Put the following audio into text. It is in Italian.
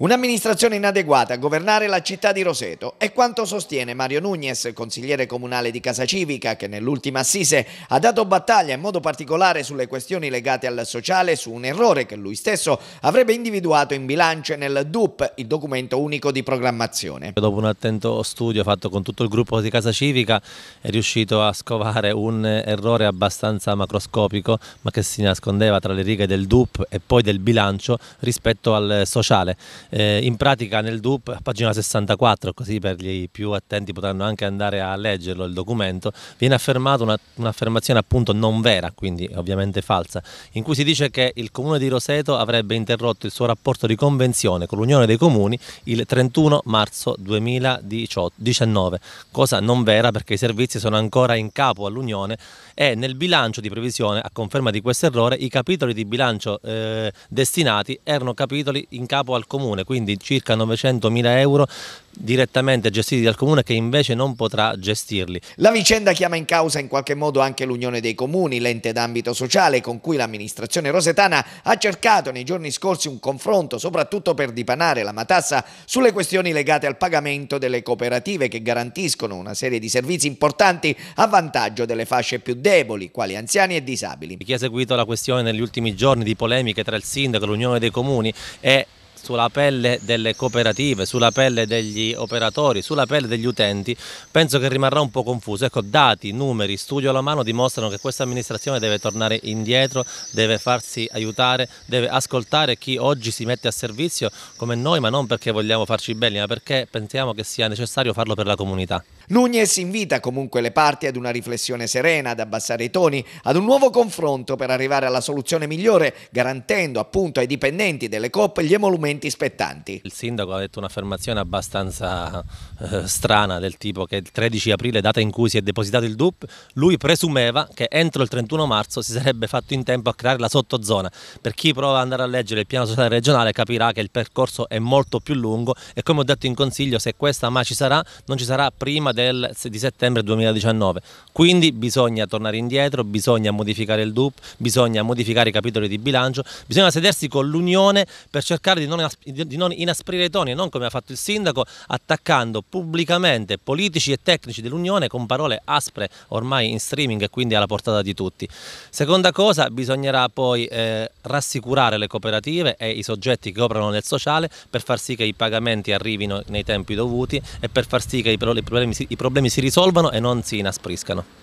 Un'amministrazione inadeguata a governare la città di Roseto è quanto sostiene Mario Nunez, consigliere comunale di Casa Civica, che nell'ultima assise ha dato battaglia in modo particolare sulle questioni legate al sociale su un errore che lui stesso avrebbe individuato in bilancio nel DUP, il documento unico di programmazione. Dopo un attento studio fatto con tutto il gruppo di Casa Civica è riuscito a scovare un errore abbastanza macroscopico ma che si nascondeva tra le righe del DUP e poi del bilancio rispetto al sociale eh, in pratica nel DUP, pagina 64, così per gli più attenti potranno anche andare a leggerlo il documento, viene affermata un'affermazione un appunto non vera, quindi ovviamente falsa, in cui si dice che il comune di Roseto avrebbe interrotto il suo rapporto di convenzione con l'Unione dei Comuni il 31 marzo 2019, cosa non vera perché i servizi sono ancora in capo all'Unione e nel bilancio di previsione, a conferma di questo errore, i capitoli di bilancio eh, destinati erano capitoli in capo al comune comune, quindi circa 900 mila euro direttamente gestiti dal comune che invece non potrà gestirli. La vicenda chiama in causa in qualche modo anche l'Unione dei Comuni, l'ente d'ambito sociale con cui l'amministrazione rosetana ha cercato nei giorni scorsi un confronto soprattutto per dipanare la matassa sulle questioni legate al pagamento delle cooperative che garantiscono una serie di servizi importanti a vantaggio delle fasce più deboli, quali anziani e disabili. Chi ha seguito la questione negli ultimi giorni di polemiche tra il sindaco e l'Unione dei Comuni è sulla pelle delle cooperative, sulla pelle degli operatori, sulla pelle degli utenti, penso che rimarrà un po' confuso. Ecco, dati, numeri, studio alla mano dimostrano che questa amministrazione deve tornare indietro, deve farsi aiutare, deve ascoltare chi oggi si mette a servizio come noi, ma non perché vogliamo farci belli, ma perché pensiamo che sia necessario farlo per la comunità. Nunez invita comunque le parti ad una riflessione serena, ad abbassare i toni, ad un nuovo confronto per arrivare alla soluzione migliore, garantendo appunto ai dipendenti delle COP gli emolumenti spettanti. Il sindaco ha detto un'affermazione abbastanza eh, strana del tipo che il 13 aprile, data in cui si è depositato il DUP, lui presumeva che entro il 31 marzo si sarebbe fatto in tempo a creare la sottozona. Per chi prova ad andare a leggere il piano sociale regionale capirà che il percorso è molto più lungo e come ho detto in consiglio se questa ma ci sarà non ci sarà prima del del, di settembre 2019. Quindi bisogna tornare indietro, bisogna modificare il DUP, bisogna modificare i capitoli di bilancio, bisogna sedersi con l'Unione per cercare di non, di non inasprire i toni, non come ha fatto il sindaco, attaccando pubblicamente politici e tecnici dell'Unione con parole aspre ormai in streaming e quindi alla portata di tutti. Seconda cosa, bisognerà poi eh, rassicurare le cooperative e i soggetti che operano nel sociale per far sì che i pagamenti arrivino nei tempi dovuti e per far sì che i problemi si i problemi si risolvano e non si inaspriscano.